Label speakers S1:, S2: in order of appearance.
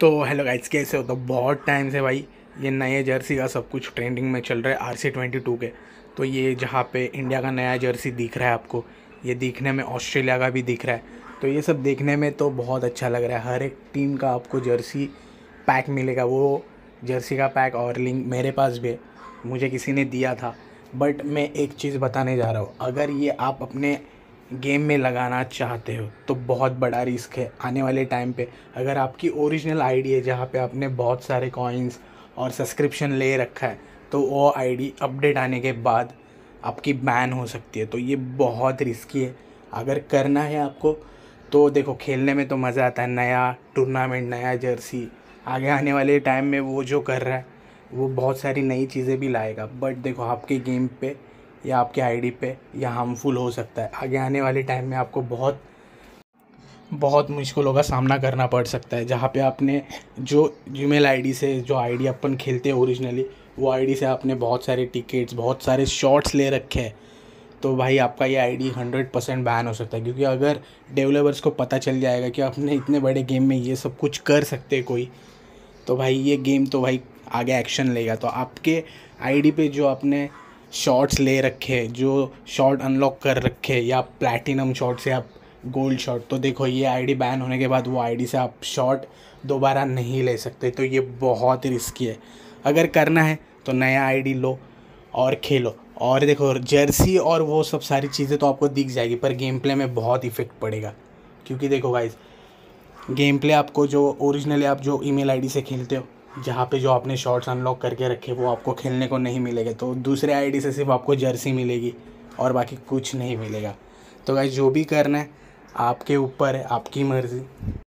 S1: तो hello guys कैसे हो? तो बहुत टाइम से भाई, ये नए जर्सी का सब कुछ ट्रेंडिंग में चल रहा है आर सी ट्वेंटी टू के। तो ये जहाँ पे इंडिया का नया जर्सी दिख रहा है आपको, ये दिखने में ऑस्ट्रेलिया का भी दिख रहा है। तो ये सब देखने में तो बहुत अच्छा लग रहा है। हर एक टीम का आपको जर्सी पैक मिलेगा। वो जर्सी का पैक और लिंक मेरे पास भी है, मुझे किसी ने दिया था। बट मैं एक चीज़ बताने जा रहा हूँ, अगर ये आप अपने गेम में लगाना चाहते हो तो बहुत बड़ा रिस्क है आने वाले टाइम पे। अगर आपकी ओरिजिनल आईडी है जहाँ पे आपने बहुत सारे कॉइन्स और सब्सक्रिप्शन ले रखा है तो वो आईडी अपडेट आने के बाद आपकी बैन हो सकती है। तो ये बहुत रिस्की है। अगर करना है आपको तो देखो, खेलने में तो मज़ा आता है। नया टूर्नामेंट नया जर्सी आगे आने वाले टाइम में वो जो कर रहा है, वो बहुत सारी नई चीज़ें भी लाएगा। बट देखो, आपके गेम पे या आपके आईडी पे, या हार्मफुल हो सकता है। आगे आने वाले टाइम में आपको बहुत बहुत मुश्किलों का सामना करना पड़ सकता है, जहाँ पे आपने जो जीमेल आईडी से, जो आईडी अपन खेलते हैं ओरिजिनली वो आईडी से आपने बहुत सारे टिकट्स बहुत सारे शॉट्स ले रखे हैं। तो भाई आपका ये आईडी हंड्रेड परसेंट बैन हो सकता है, क्योंकि अगर डेवलपर्स को पता चल जाएगा कि आपने इतने बड़े गेम में ये सब कुछ कर सकते कोई तो भाई ये गेम तो भाई आगे एक्शन लेगा। तो आपके आईडी पे जो आपने शॉट्स ले रखे, जो शॉट अनलॉक कर रखे, या प्लैटिनम शॉट से आप गोल्ड शॉट तो देखो, ये आईडी बैन होने के बाद वो आईडी से आप शॉट दोबारा नहीं ले सकते। तो ये बहुत ही रिस्की है। अगर करना है तो नया आईडी लो और खेलो। और देखो जर्सी और वो सब सारी चीज़ें तो आपको दिख जाएगी, पर गेम प्ले में बहुत इफ़ेक्ट पड़ेगा। क्योंकि देखो गाइज़ गेम प्ले आपको जो ओरिजिनली आप जो ईमेल आईडी से खेलते हो जहाँ पे जो आपने शॉर्ट्स अनलॉक करके रखे, वो आपको खेलने को नहीं मिलेगा। तो दूसरे आईडी से सिर्फ़ आपको जर्सी मिलेगी और बाकी कुछ नहीं मिलेगा। तो भाई जो भी करना है, आपके ऊपर है, आपकी मर्ज़ी।